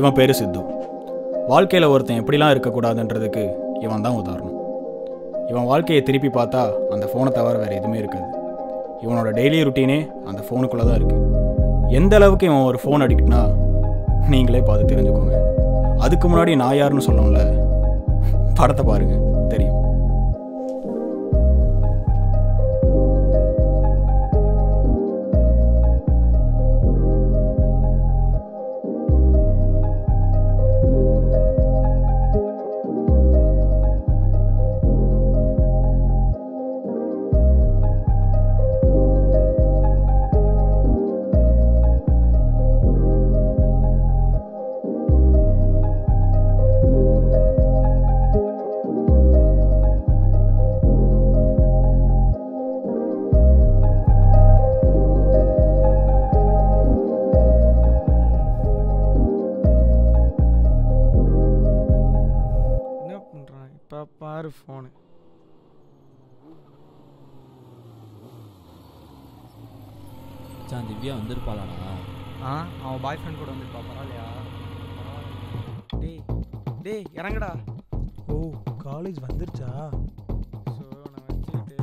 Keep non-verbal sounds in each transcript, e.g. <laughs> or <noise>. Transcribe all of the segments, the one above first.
இவன் பேர் சித்து. வாழ்க்கையில் ஒருத்தன் எப்படிலாம் இருக்கக்கூடாதுன்றதுக்கு இவன் தான் உதாரணம். இவன் வாழ்க்கையை திருப்பி பார்த்தா அந்த ஃபோனை தவிர வேறு எதுவுமே இருக்காது. இவனோட டெய்லி ருட்டீனே அந்த ஃபோனுக்குள்ளே தான் இருக்குது எந்த அளவுக்கு இவன் ஒரு ஃபோன் அடிக்ட்னா நீங்களே பார்த்து தெரிஞ்சுக்கோங்க. அதுக்கு முன்னாடி நான் யாருன்னு சொல்லணும்ல? படத்தை பாருங்கள் தெரியும். மச்சான் திவ்யா வந்திருப்பாளாடா. ஆ அவன் பாய் ஃப்ரெண்ட் கூட வந்துருப்பா பரவாயில்லையா? டேய் டேய் இறங்குடா. ஓ காலேஜ் வந்துருச்சா? ஸோ நான் வச்சுக்கிட்டு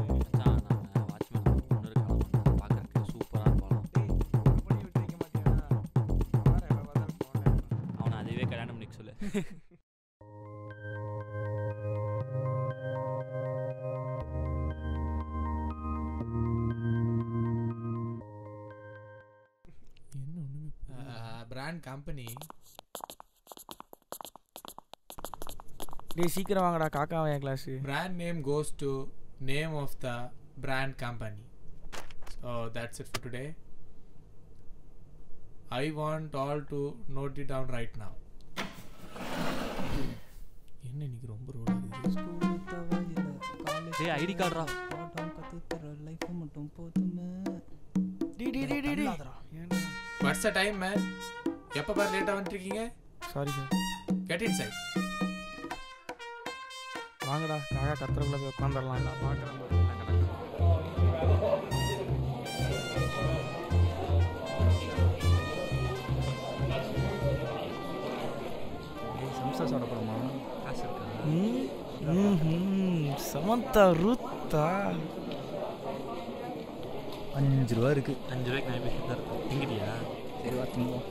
பிராண்ட் கம்பெனி டேய் சீக்கிரம் வாங்கடா காக்கா என் class brand name goes to name of the brand company so that's it for today I want all to note it down right now. என்ன இன்னைக்கு ரொம்ப ரோடு ஐடி கார்டுரா டி ஏன்டா? வாட்ஸ் த டைம் மேன் எப்போ பாரு லேட்டாக வந்துருக்கீங்க? Sorry sir get inside வாங்கடா காக்கா கத்துறக்குள்ள போய் உட்காந்துடலாம் இல்லை பார்க்குறேன் சம்சா சாப்பிடப்படுமா காசு இருக்கா? சமந்தா ரூத்தா. அஞ்சு ரூபா இருக்கு. அஞ்சு ரூபாய்க்கு நான் போய் தான் இருக்கும். திங்கிட்டியா? சரி வா திங்குவோம்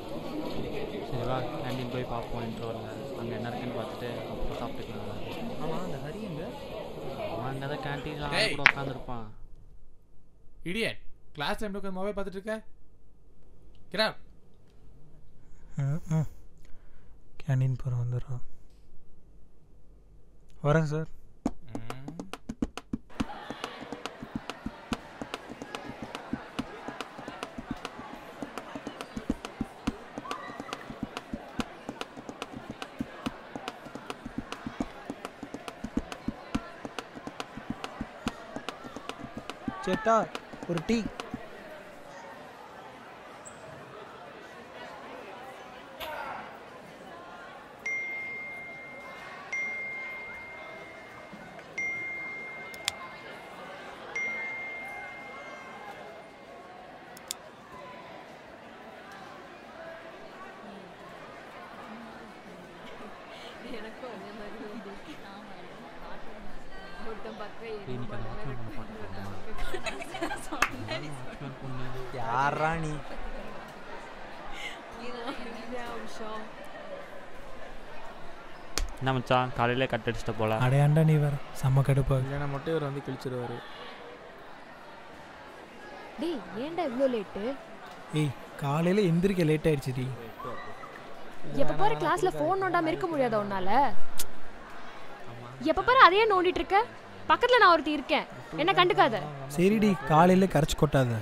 சரி வா கேண்டீன் போய் பார்ப்போம் இன்ட்ரோவில் அங்கே என்ன இருக்குன்னு பார்த்துட்டு அப்புறம் சாப்பிட்டுக்கலாம். ஆமாம் அந்த ஹரி எங்க? அவன் அங்கே தான் கேன்டீனில். கூட உட்காந்துருப்பான் இடியட் கிளாஸ் டைம் உட்காந்து மொபைல் பார்த்துட்டு இருக்க? கிரா கேண்டீன் போகிற வந்துடுறான் வரேன் சார் சேட்டா ஒரு டீ. எனக்கும் அதே மாதிரி உண்டு ஒருத்தன் பக்கம் ஏறி இன்னைக்கு அந்த வாட்ச்மேன் பண்ண பார்க்கலாம் சொன்னாடி வாட்ச்மேன் பொண்ணு யாரா நீ என்ன மச்சான் காலையிலே கட் அடிச்சிட்ட போல. அடையாண்டா நீ வேற செம்ம கடுப்பா. இல்லைன்னா மட்டும் இவர் வந்து கிழிச்சிருவாரு. டேய் ஏன்டா இவ்வளோ லேட்டு ஏய் காலையில் எந்திரிக்க லேட் ஆயிடுச்சு டி. எப்ப பாரு கிளாஸ்ல ஃபோன் நோண்டாம இருக்க முடியாதா உன்னால? எப்ப பாரு அதையே நோண்டிட்டு இருக்க? பக்கத்துல நான் ஒருத்தி இருக்கேன். என்ன கண்டுக்காத. சரிடி காலையில் கரைச்சி கொட்டாத.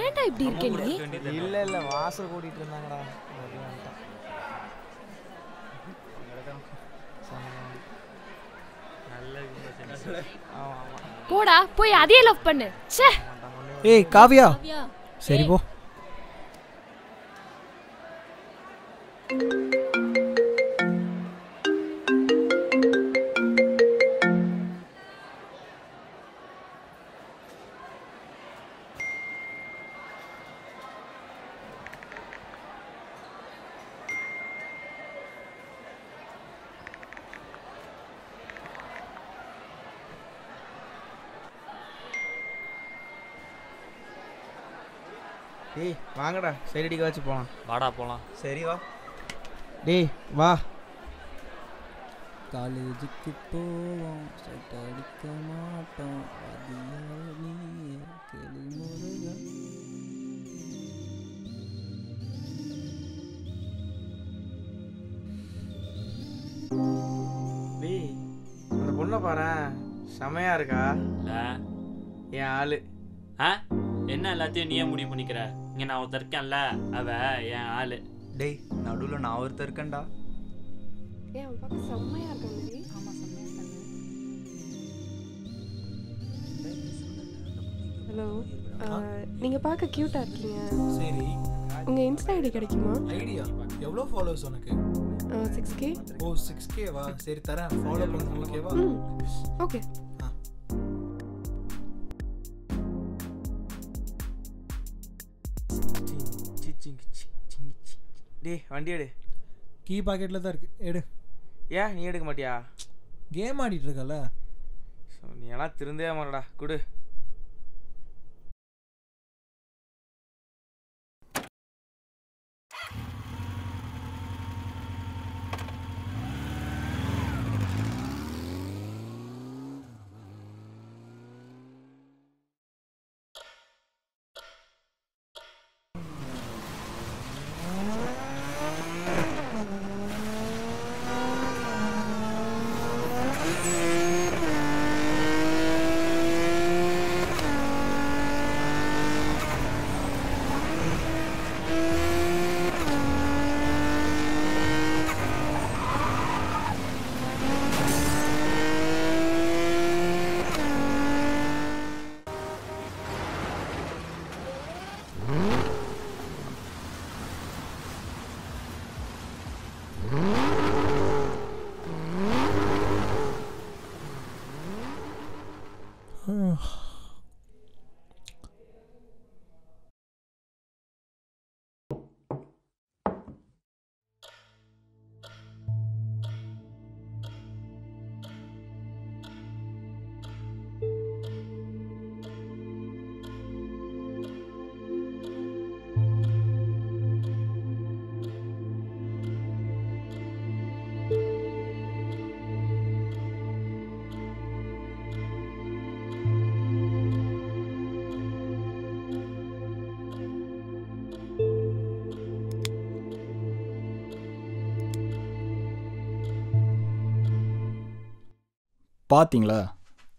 ஏன்டா இப்படி இருக்க நீ? இல்லை இல்லை வாசல் கூட்டிகிட்டு இருந்தாங்கடா. போடா போய் அதையே லவ் பண்ணு. ச்சே. ஏய் காவியா. சரி போ. டேய் வாங்கடா சைடு அடிக்க வச்சு போகலாம் வாடா போகலாம் சரி வா. டேய் வா. காலேஜுக்கு போவோம் சைட் அடிக்க மாட்டோம். டேய் அந்த பொண்ணை பாரேன். செமையா இருக்கா? இல்லை. என் ஆளு. ஆ? என்ன எல்லாத்தையும் நீயே முடிவு பண்ணிக்கிற? இங்கே நான் ஒருத்தர் இருக்கேன்ல அவ என் ஆள். டேய் நடுவில் நான் ஒருத்தர் இருக்கேன்டா. ஏன் அவன் பார்க்க செம்மையா இருக்காங்க ஹலோ நீங்க பார்க்க கியூட்டா இருக்கீங்க. சரி. உங்க இன்ஸ்டா ஐடி கிடைக்குமா? ஐடியா? எவ்வளோ ஃபாலோவர்ஸ் உனக்கு? சிக்ஸ் கே ஓ சிக்ஸ் கேவா சரி தரேன். ஃபாலோ பண்ணு ஓகேவா ஓகே டேய் வண்டி எடு. கீ பாக்கெட்டில் தான் இருக்கு. எடு. ஏன் நீ எடுக்க மாட்டியா? கேம் ஆடிட்டு இருக்கல. ஸோ நீ எல்லாம் திருந்தே மாட்டடா. குடு. Mm-hmm. Oh. பார்த்தீங்களா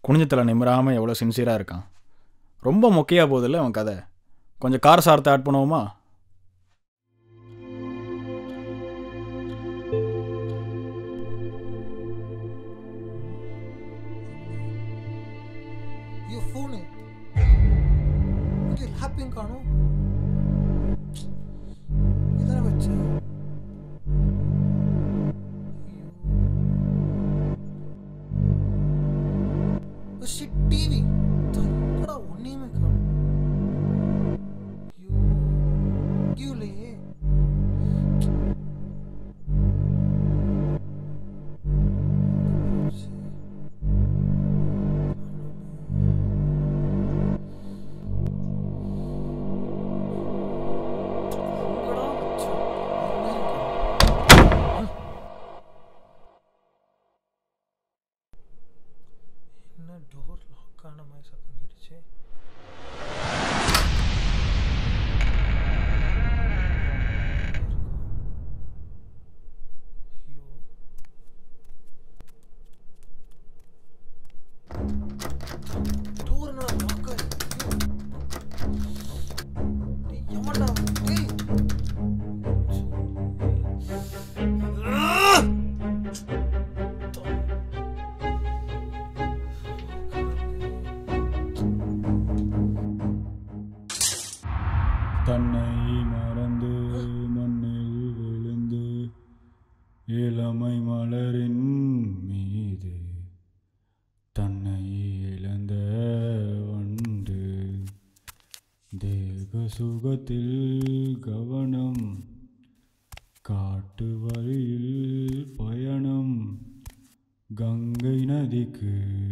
குனிஞ்சத்தில் நிமிராமல் எவ்வளோ சின்சியராக இருக்கான். ரொம்ப மொக்கையாக போகுதுல்ல அவன் கதை? கொஞ்சம் கார சாரத்தை ஆட் பண்ணுவோமா? ஃபோனு ஹாப்பிங் காணும். இளமை மலரின் மீது தன்னை இழந்த வண்டு. தேக சுகத்தில் கவனம் காட்டு வழியில் பயணம். கங்கை நதிக்கு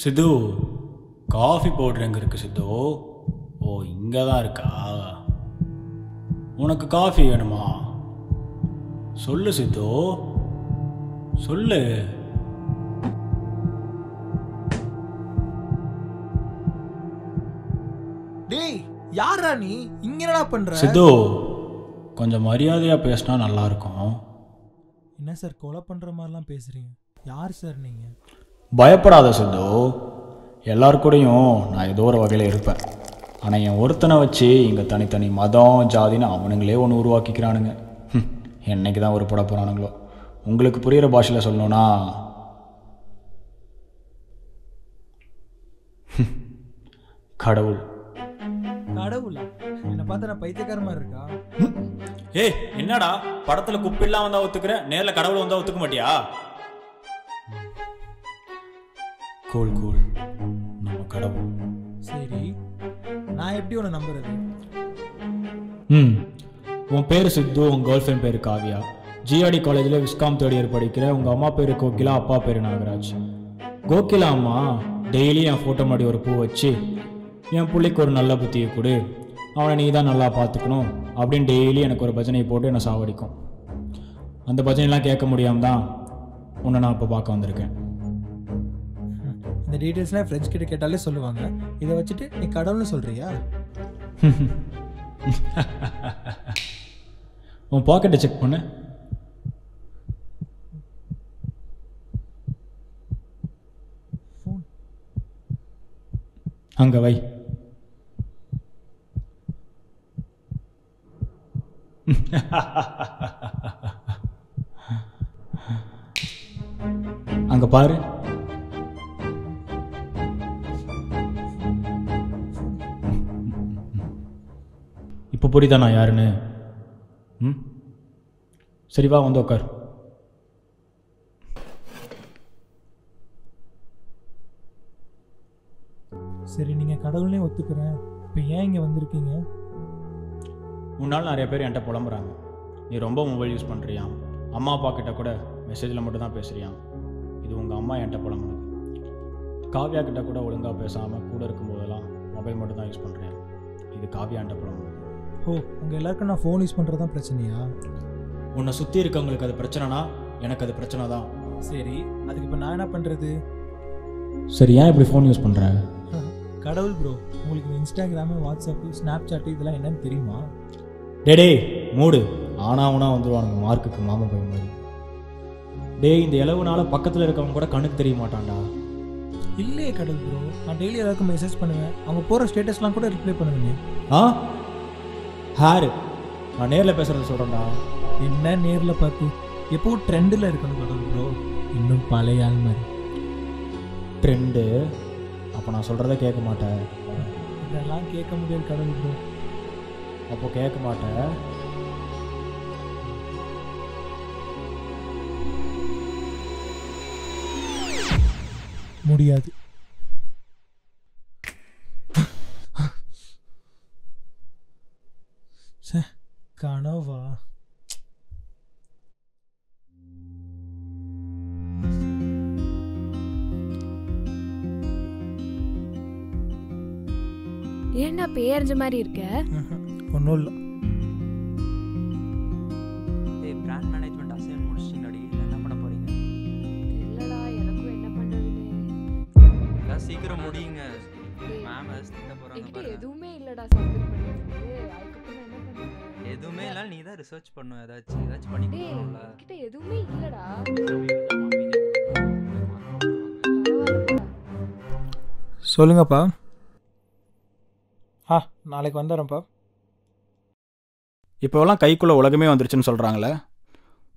சித்து காஃபி பவுடர் எங்கே இருக்கு சித்து? ஓ இங்கே தான் இருக்கா? உனக்கு காஃபி வேணுமா? சொல்லு சித்து. சொல்லு. டேய் யாரா நீ? இங்க என்னடா பண்ற? சித்து கொஞ்சம் மரியாதையாக பேசினா நல்லா இருக்கும் என்ன சார் கொலை பண்ற மாதிரிலாம் பேசுறீங்க? யார் சார் நீங்க? பயப்படாத சித்து. எல்லார் கூடயும் நான் ஏதோ ஒரு வகையில் இருப்பேன். ஆனால் என் ஒருத்தனை வச்சு இங்கே தனித்தனி மதம் ஜாதின்னு அவனுங்களே ஒன்று உருவாக்கிக்கிறானுங்க. என்னைக்கு தான் உருப்பட போகிறானுங்களோ உங்களுக்கு புரிகிற பாஷையில் சொல்லணும்னா கடவுள். கடவுளா? என்ன பார்த்தா நான் பைத்தியக்கார மாதிரி இருக்கா? ஏய் என்னடா? படத்தில் குப்பில்லாம் வந்தா ஒத்துக்கிற நேரில் கடவுள் வந்தா ஒத்துக்க மாட்டியா? கோல் கோல். நம்ம கடவுள். சரி நான் எப்படி உன்னை நம்புறது? ம். உன் பேர் சித்து உன் கேர்ள் ஃப்ரெண்ட் பேர் காவியா. ஜிஆர்டி காலேஜில் விஸ்காம் தேர்ட் இயர் படிக்கிற உங்கள் அம்மா பேர் கோகிலா அப்பா பேர் நாகராஜ். கோகிலா அம்மா டெய்லி என் ஃபோட்டோ முன்னாடி ஒரு பூ வச்சு என் பிள்ளைக்கு ஒரு நல்ல புத்தியை கொடு. அவனை நீ தான் நல்லா பார்த்துக்கணும் அப்படின்னு டெய்லி எனக்கு ஒரு பஜனையை போட்டு என்னை சாவடிக்கும். அந்த பஜனைலாம் கேட்க முடியாம தான் உன்னை நான் இப்போ பார்க்க வந்திருக்கேன். இந்த டீட்டெயில்ஸ்லாம் ஃப்ரெண்ட்ஸ் கிட்ட கேட்டாலே சொல்லுவாங்க. இதை வச்சுட்டு நீ கடவுள்னு சொல்றியா? <laughs> உன் பாக்கெட்டை செக் பண்ணு. அங்க வை. <laughs> அங்க பாரு. இப்போ புரியுதா நான் யாருன்னு? ம்? சரி வா வந்து உட்கார் சரி நீங்க கடவுள்னே ஒத்துக்கிறேன். இப்போ ஏன் இங்க வந்திருக்கீங்க? முன்னால் நிறைய பேர் என்கிட்ட புலம்புறாங்க. நீ ரொம்ப மொபைல் யூஸ் பண்ணுறியா அம்மா அப்பா கிட்ட கூட மெசேஜில் மட்டும் தான் பேசுறியா? இது உங்கள் அம்மா என்கிட்ட புலம்புனது. காவ்யா கிட்ட கூட ஒழுங்காக பேசாமல் கூட இருக்கும்போதெல்லாம் மொபைல் மட்டும் தான் யூஸ் பண்ணுறியா இது காவ்யா என்கிட்ட புலம்புனது. ஓ உங்க எல்லாருக்கும் நான் ஃபோன் யூஸ் பண்றது தான் பிரச்சனையா? உன்னை சுற்றி இருக்கவங்களுக்கு அது பிரச்சனைனா எனக்கு அது பிரச்சனை தான் சரி அதுக்கு இப்போ நான் என்ன பண்றது? சரி ஏன் இப்படி ஃபோன் யூஸ் பண்ணுற கடவுள் ப்ரோ உங்களுக்கு இன்ஸ்டாகிராமு வாட்ஸ்அப்பு ஸ்னாப் சாட் இதெல்லாம் என்னன்னு தெரியுமா? டே டேய் மூடு. ஆனாவுனா வந்துடுவானுங்க மார்க்குக்கு மாமா போய் மாதிரி. டேய் இந்த இளவுனால பக்கத்தில் இருக்கவங்க கூட கண்ணுக்கு தெரிய மாட்டான்டா. இல்லையே கடவுள் ப்ரோ நான் டெய்லி எல்லாருக்கும் மெசேஜ் பண்ணுவேன். அவங்க போகிற ஸ்டேட்டஸ்லாம் கூட ரிப்ளை பண்ணுவேன். ஆ? ஹேரு நான் நேரில் பேசுகிறத சொல்கிறேன்டா என்ன நேரில் பார்த்து? எப்போ ட்ரெண்டில் இருக்கணும் கடவுள் ப்ரோ இன்னும் பழைய ஆள் மாதிரி. ட்ரெண்டு அப்போ நான் சொல்கிறத கேட்க மாட்டேன். இதெல்லாம் கேட்க முடியாது கடவுள் ப்ரோ அப்போ கேட்க மாட்டேன். முடியாது ச்சே, கனவா ஏன்டா பேரஞ்ச மாதிரி இருக்க? <laughs> ஒன்றும் இல்லை. ஏய் பிராண்ட் மேனேஜ்மெண்ட் அசைன் முடிச்சிட்டீங்கடி என்ன பண்ண போறீங்க? இல்லடா எனக்கும் என்ன பண்றதுன்னு. எல்லாம் சீக்கிரம் முடியுங்க. மேம் எதுவுமே இல்லடா சப்மிட் இல்ல நீ தான் ரிசர்ச் பண்ணும் ஏதாச்சும் ஏதாச்சும் பண்ணி டேய் கொடுக்கணும்ல என்கிட்ட எதுவுமே இல்லடா. சொல்லுங்கப்பா. ஆ நாளைக்கு வந்துடுறேன்ப்பா. இப்போலாம் கைக்குள்ளே உலகமே வந்துருச்சுன்னு சொல்கிறாங்களே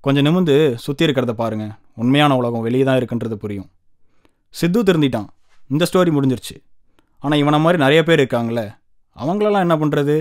கொஞ்சம் நிமிந்து சுற்றி இருக்கிறத பாருங்க. உண்மையான உலகம் வெளியே தான் இருக்குன்றது புரியும். சித்து திருந்திட்டான். இந்த ஸ்டோரி முடிஞ்சிருச்சு. ஆனால் இவனை மாதிரி நிறைய பேர் இருக்காங்களே. அவங்களெல்லாம் என்ன பண்ணுறது